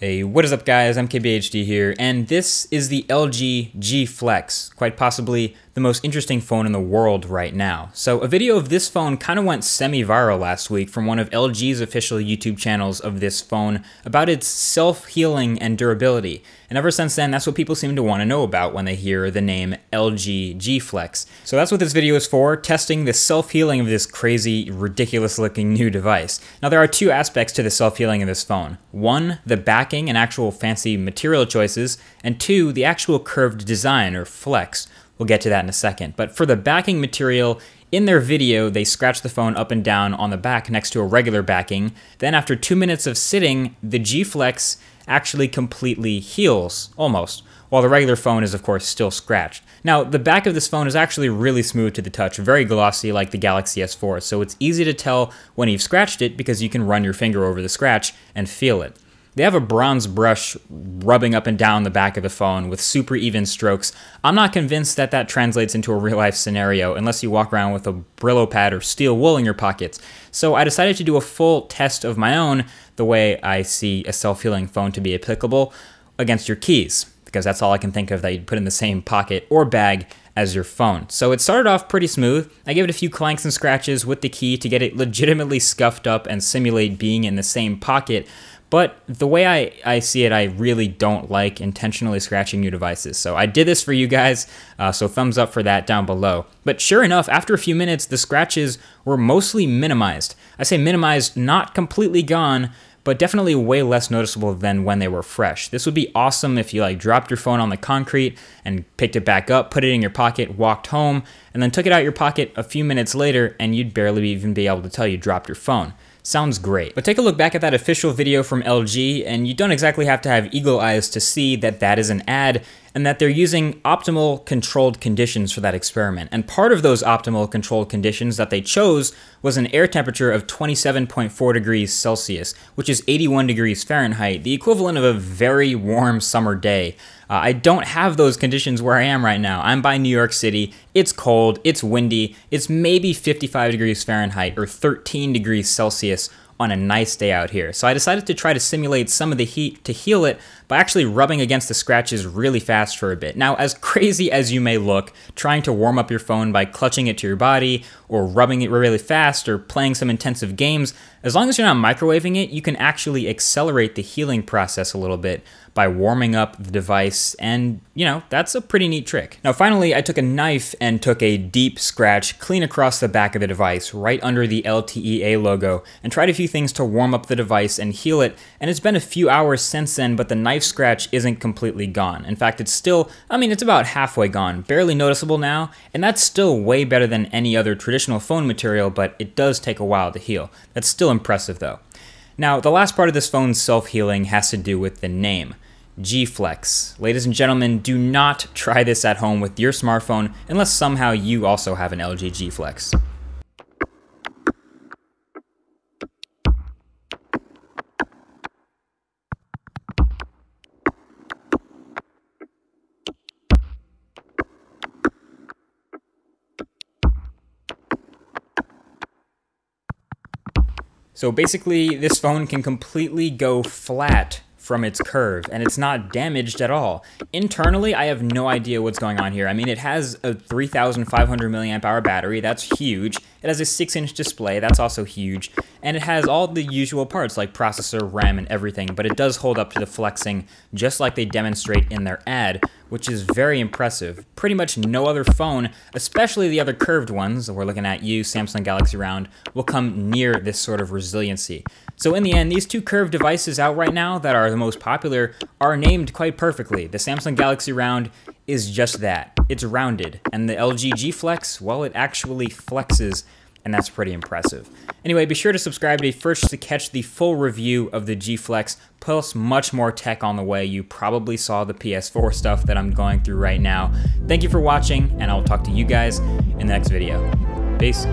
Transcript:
Hey, what is up guys? I'm KBHD here, and this is the LG G Flex, quite possibly the most interesting phone in the world right now. So a video of this phone kind of went semi-viral last week from one of LG's official YouTube channels of this phone about its self-healing and durability. And ever since then, that's what people seem to want to know about when they hear the name LG G Flex. So that's what this video is for, testing the self-healing of this crazy, ridiculous-looking new device. Now there are two aspects to the self-healing of this phone. One, the and actual fancy material choices, and two, the actual curved design, or flex. We'll get to that in a second. But for the backing material, in their video, they scratch the phone up and down on the back next to a regular backing. Then after two minutes of sitting, the G-Flex actually completely heals, almost, while the regular phone is of course still scratched. Now, the back of this phone is actually really smooth to the touch, very glossy like the Galaxy S4, so it's easy to tell when you've scratched it because you can run your finger over the scratch and feel it. They have a bronze brush rubbing up and down the back of the phone with super even strokes. I'm not convinced that that translates into a real life scenario unless you walk around with a Brillo pad or steel wool in your pockets. So I decided to do a full test of my own, the way I see a self-healing phone to be applicable, against your keys, because that's all I can think of that you'd put in the same pocket or bag as your phone. So it started off pretty smooth. I gave it a few clanks and scratches with the key to get it legitimately scuffed up and simulate being in the same pocket, but the way I, I see it, I really don't like intentionally scratching new devices. So I did this for you guys, uh, so thumbs up for that down below. But sure enough, after a few minutes, the scratches were mostly minimized. I say minimized, not completely gone, but definitely way less noticeable than when they were fresh. This would be awesome if you like dropped your phone on the concrete and picked it back up, put it in your pocket, walked home, and then took it out your pocket a few minutes later and you'd barely even be able to tell you dropped your phone. Sounds great. But take a look back at that official video from LG, and you don't exactly have to have eagle eyes to see that that is an ad and that they're using optimal controlled conditions for that experiment. And part of those optimal controlled conditions that they chose was an air temperature of 27.4 degrees Celsius, which is 81 degrees Fahrenheit, the equivalent of a very warm summer day. Uh, I don't have those conditions where I am right now. I'm by New York City. It's cold, it's windy, it's maybe 55 degrees Fahrenheit or 13 degrees Celsius on a nice day out here. So I decided to try to simulate some of the heat to heal it by actually rubbing against the scratches really fast for a bit. Now, as crazy as you may look, trying to warm up your phone by clutching it to your body or rubbing it really fast or playing some intensive games, as long as you're not microwaving it, you can actually accelerate the healing process a little bit by warming up the device, and you know, that's a pretty neat trick. Now finally, I took a knife and took a deep scratch clean across the back of the device, right under the LTEA logo, and tried a few things to warm up the device and heal it, and it's been a few hours since then, but the knife scratch isn't completely gone. In fact, it's still, I mean, it's about halfway gone, barely noticeable now, and that's still way better than any other traditional phone material, but it does take a while to heal. That's still impressive though. Now, the last part of this phone's self-healing has to do with the name. G-Flex. Ladies and gentlemen, do not try this at home with your smartphone unless somehow you also have an LG G-Flex. So basically, this phone can completely go flat from its curve and it's not damaged at all. Internally, I have no idea what's going on here. I mean, it has a 3500 milliamp hour battery, that's huge. It has a 6 inch display, that's also huge. And it has all the usual parts like processor, RAM, and everything, but it does hold up to the flexing just like they demonstrate in their ad, which is very impressive. Pretty much no other phone, especially the other curved ones we're looking at you, Samsung Galaxy Round, will come near this sort of resiliency. So in the end, these two curved devices out right now that are the most popular are named quite perfectly. The Samsung Galaxy Round is just that. It's rounded. And the LG G Flex, well, it actually flexes and that's pretty impressive. Anyway, be sure to subscribe to first to catch the full review of the G Flex, plus much more tech on the way. You probably saw the PS4 stuff that I'm going through right now. Thank you for watching, and I'll talk to you guys in the next video. Peace.